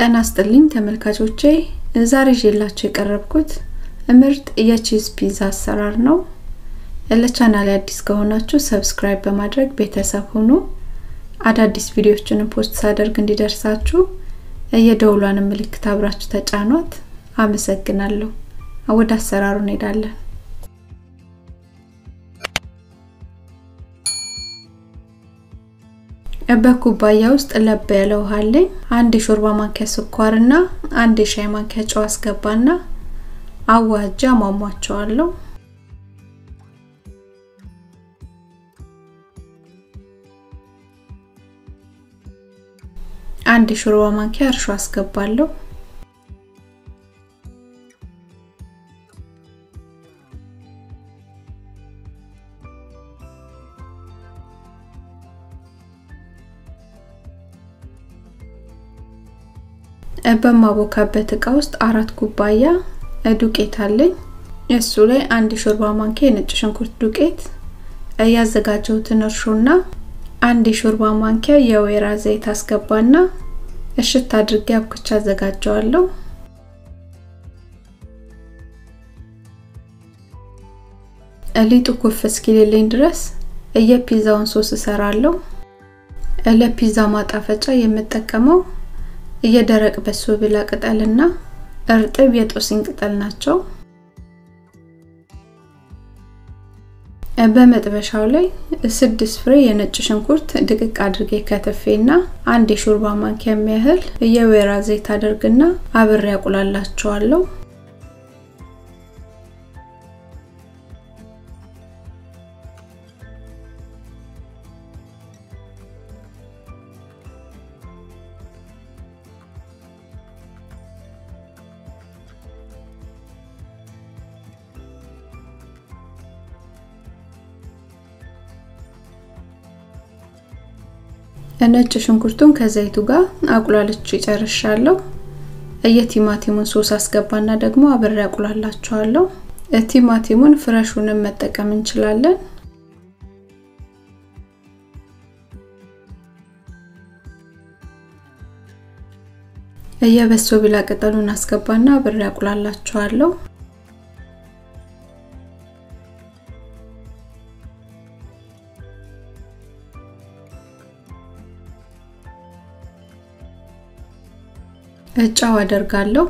ጤና ይስጥልኝ ተመልካቾቼ ዛሬ ይዤላችሁ የቀረብኩት ምርጥ የቺዝ ፒዛ አሰራር ነው። ለቻናሌ አዲስ ከሆናችሁ subscribe በማድረግ ቤተሰብ ሁኑ። አዳዲስ ቪዲዮዎችንም post ሳደርግ እንዲደርሳችሁ የደውሏን ምልክት አብራችሁ ተጫኗት። አመሰግናለሁ። ወደ አሰራሩ እንሄዳለን። በኩባያ ውስጥ ለብ ያለ ውሃ አለኝ። አንድ የሾርባ ማንኪያ ስኳርና አንድ የሻይ ማንኪያ ጨው አስገባና አዋህጃ አሟሟቸዋለሁ። አንድ የሾርባ ማንኪያ እርሾ አስገባለሁ። በማቦካበት እቃ ውስጥ አራት ኩባያ ዱቄት አለኝ። እሱ ላይ አንድ ሾርባ ማንኪያ የነጭ ሽንኩርት ዱቄት፣ ያዘጋጀሁትን እርሾና አንድ የሾርባ ማንኪያ የወይራ ዘይት አስገባና እሽት አድርጌ አብኩቻ አዘጋጀዋለሁ። ሊጡ ኩፍ እስኪልልኝ ድረስ የፒዛውን ሶስ እሰራለሁ። ለፒዛ ማጣፈጫ የምጠቀመው የደረቅ በሶ ብላ ቅጠልና እርጥብ የጦስኝ ቅጠል ናቸው። በመጥበሻው ላይ ስድስት ፍሬ የነጭ ሽንኩርት ድቅቅ አድርጌ ከተፌና አንድ የሾርባ ማንኪያ የሚያህል የወይራ ዘይት አደርግና አብሬ ያቁላላቸዋለሁ። ነጭ ሽንኩርቱን ከዘይቱ ጋር አቁላልቼ ጨርሻለሁ። የቲማቲሙን ሶስ አስገባና ደግሞ አብሬ አቁላላቸዋለሁ። ቲማቲሙን ፍረሹንም መጠቀም እንችላለን። የበሶ ቢላ ቅጠሉን አስገባና አብሬ አቁላላቸዋለሁ። ጨው አደርጋለሁ።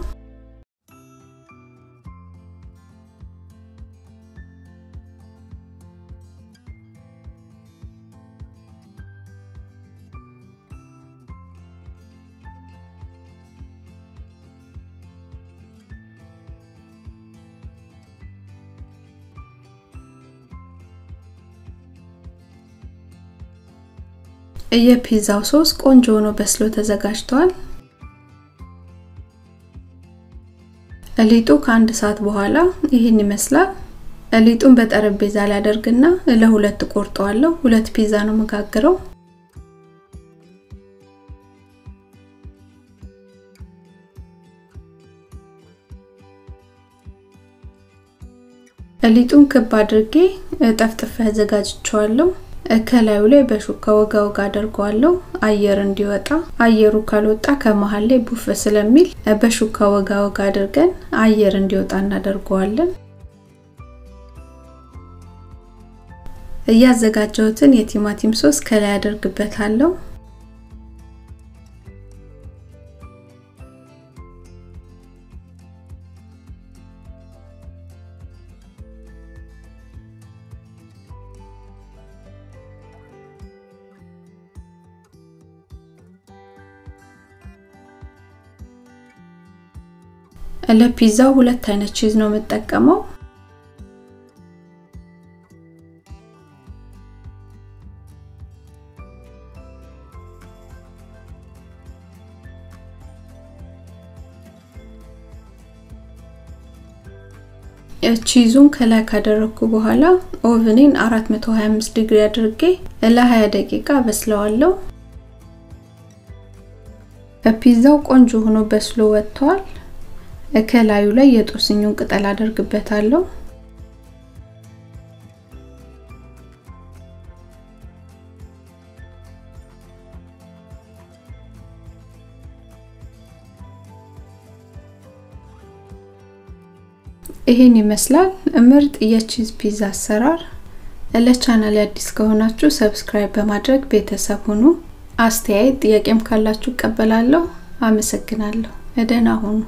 የፒዛው ሶስ ቆንጆ ሆኖ በስሎ ተዘጋጅቷል። ሊጡ ከአንድ ሰዓት በኋላ ይህን ይመስላል። ሊጡን በጠረጴዛ ላይ አደርግና ለሁለት ቆርጠዋለሁ። ሁለት ፒዛ ነው መጋግረው። ሊጡን ክብ አድርጌ ጠፍጥፌ አዘጋጅቸዋለሁ። ከላዩ ላይ በሹካ ወጋ ወጋ አደርገዋለሁ አየር እንዲወጣ። አየሩ ካልወጣ ከመሀል ላይ ቡፍ ስለሚል በሹካ ወጋ ወጋ አድርገን አየር እንዲወጣ እናደርገዋለን። እያዘጋጀሁትን የቲማቲም ሶስ ከላይ አደርግበታለሁ። ለፒዛው ሁለት አይነት ቺዝ ነው የምጠቀመው። ቺዙን ከላይ ካደረኩ በኋላ oven ኔን 425 ዲግሪ አድርጌ ለ20 ደቂቃ በስለዋለሁ። ፒዛው ቆንጆ ሆኖ በስሎ ወጥቷል። ከላዩ ላይ የጦር ቅጠል አደርግበታለሁ። ይሄን ይመስላል ምርጥ የቺዝ ፒዛ አሰራር። ለቻናል አዲስ ከሆናችሁ subscribe በማድረግ ቤተሰብ ሁኑ። አስተያየት ጥያቄም ካላችሁ እቀበላለሁ። አመሰግናለሁ። ደህና ሁኑ።